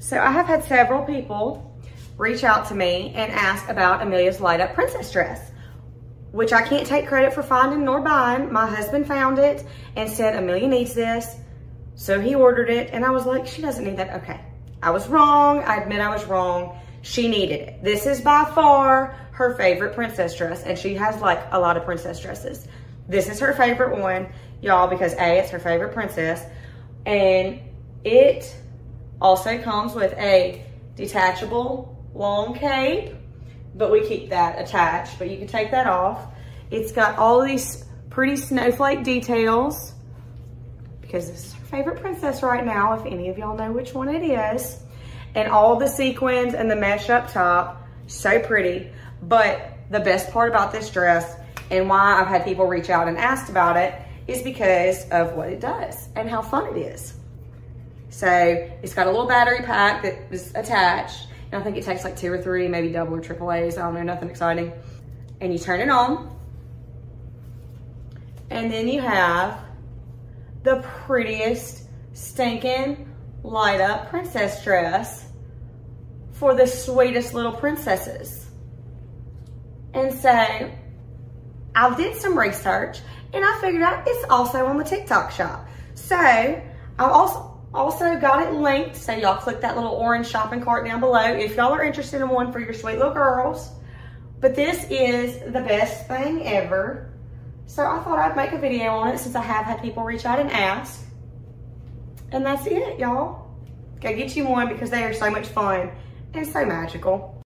So I have had several people reach out to me and ask about Amelia's light up princess dress, which I can't take credit for finding nor buying. My husband found it and said, Amelia needs this. So he ordered it and I was like, she doesn't need that. Okay, I was wrong. I admit I was wrong. She needed it. This is by far her favorite princess dress and she has like a lot of princess dresses. This is her favorite one, y'all, because A, it's her favorite princess and it also comes with a detachable long cape, but we keep that attached, but you can take that off. It's got all these pretty snowflake details because this is her favorite princess right now, if any of y'all know which one it is. And all the sequins and the mesh up top, so pretty. But the best part about this dress and why I've had people reach out and asked about it is because of what it does and how fun it is. So it's got a little battery pack that is attached. And I think it takes like two or three, maybe double or triple A's. I don't know, nothing exciting. And you turn it on. And then you have the prettiest stinking light up princess dress for the sweetest little princesses. And so I did some research and I figured out it's also on the TikTok shop. So I also also got it linked, so y'all click that little orange shopping cart down below if y'all are interested in one for your sweet little girls. But this is the best thing ever. So I thought I'd make a video on it since I have had people reach out and ask. And that's it, y'all. Go get you one because they are so much fun and so magical.